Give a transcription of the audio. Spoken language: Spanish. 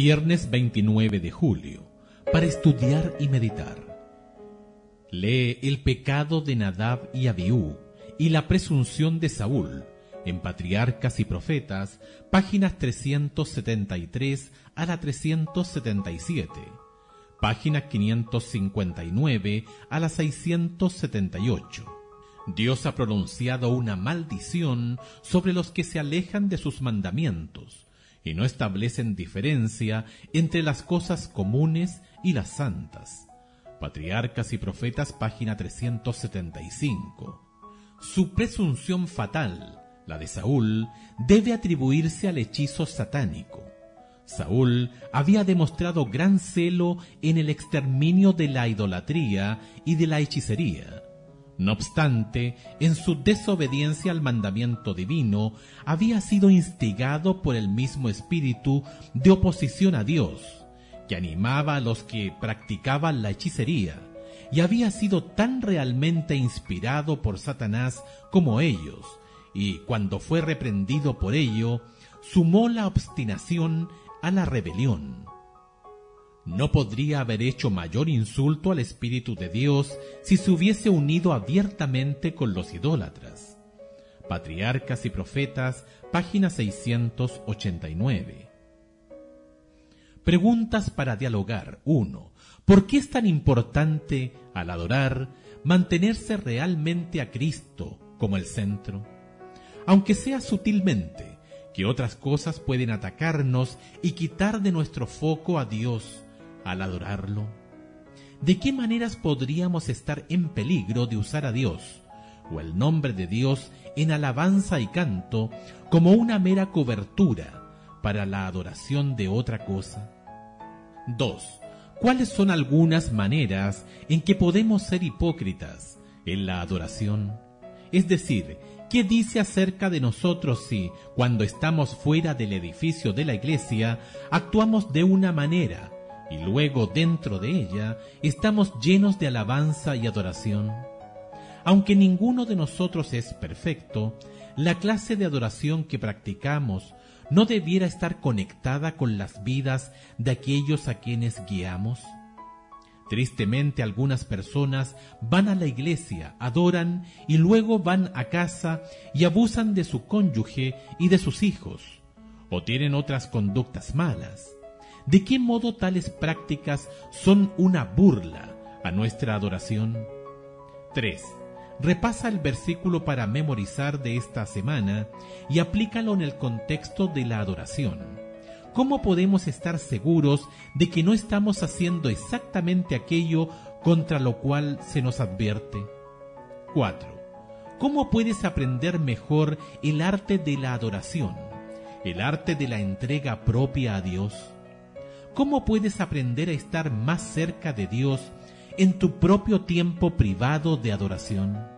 Viernes 29 de julio, para estudiar y meditar. Lee el pecado de Nadab y Abiú y la presunción de Saúl en Patriarcas y Profetas, páginas 373 a la 377, páginas 559 a la 678. Dios ha pronunciado una maldición sobre los que se alejan de sus mandamientos y no establecen diferencia entre las cosas comunes y las santas. Patriarcas y Profetas, página 375. Su presunción fatal, la de Saúl, debe atribuirse al hechizo satánico. Saúl había demostrado gran celo en el exterminio de la idolatría y de la hechicería. No obstante, en su desobediencia al mandamiento divino, había sido instigado por el mismo espíritu de oposición a Dios, que animaba a los que practicaban la hechicería, y había sido tan realmente inspirado por Satanás como ellos, y cuando fue reprendido por ello, sumó la obstinación a la rebelión no podría haber hecho mayor insulto al Espíritu de Dios si se hubiese unido abiertamente con los idólatras. Patriarcas y Profetas, página 689. Preguntas para dialogar. 1. ¿Por qué es tan importante, al adorar, mantenerse realmente a Cristo como el centro? Aunque sea sutilmente, que otras cosas pueden atacarnos y quitar de nuestro foco a Dios, al adorarlo? ¿De qué maneras podríamos estar en peligro de usar a Dios o el nombre de Dios en alabanza y canto como una mera cobertura para la adoración de otra cosa? 2. ¿Cuáles son algunas maneras en que podemos ser hipócritas en la adoración? Es decir, ¿qué dice acerca de nosotros si, cuando estamos fuera del edificio de la iglesia, actuamos de una manera y luego dentro de ella estamos llenos de alabanza y adoración. Aunque ninguno de nosotros es perfecto, la clase de adoración que practicamos no debiera estar conectada con las vidas de aquellos a quienes guiamos. Tristemente algunas personas van a la iglesia, adoran y luego van a casa y abusan de su cónyuge y de sus hijos, o tienen otras conductas malas. ¿De qué modo tales prácticas son una burla a nuestra adoración? 3. Repasa el versículo para memorizar de esta semana y aplícalo en el contexto de la adoración. ¿Cómo podemos estar seguros de que no estamos haciendo exactamente aquello contra lo cual se nos advierte? 4. ¿Cómo puedes aprender mejor el arte de la adoración, el arte de la entrega propia a Dios? ¿Cómo puedes aprender a estar más cerca de Dios en tu propio tiempo privado de adoración?